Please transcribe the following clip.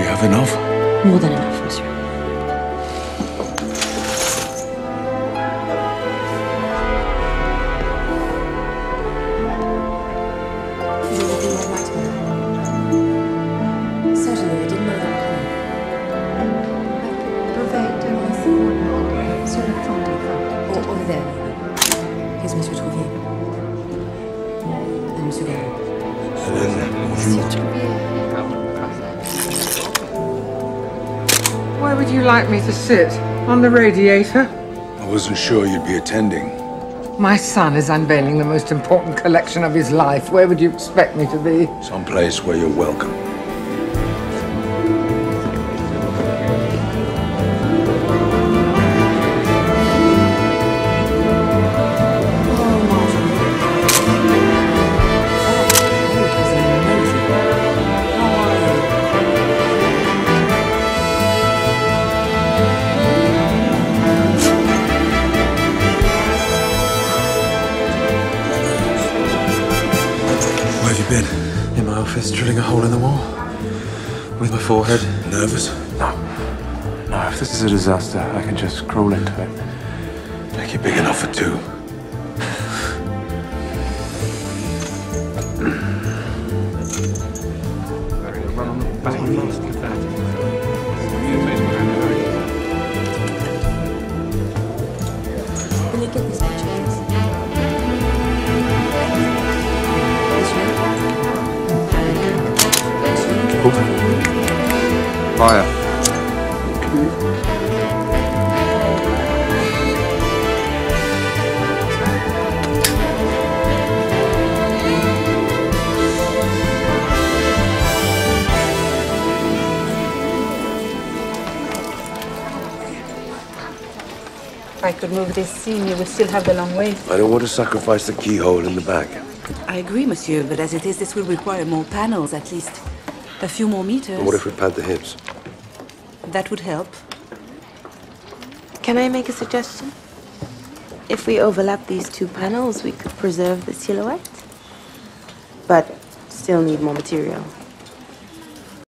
have enough? More than enough, monsieur. Is everything Where would you like me to sit? On the radiator? I wasn't sure you'd be attending. My son is unveiling the most important collection of his life. Where would you expect me to be? Someplace where you're welcome. Been? In my office, drilling a hole in the wall. With my forehead. Nervous? No. No, if this is a disaster, I can just crawl into it. Make it big enough for two. Will you get this picture, please? Monsieur? Fire. If I could move this scene, you would still have the long way. I don't want to sacrifice the keyhole in the back. I agree, monsieur, but as it is, this will require more panels, at least a few more meters. And what if we pad the hips? That would help. Can I make a suggestion? If we overlap these two panels, we could preserve the silhouette, but still need more material.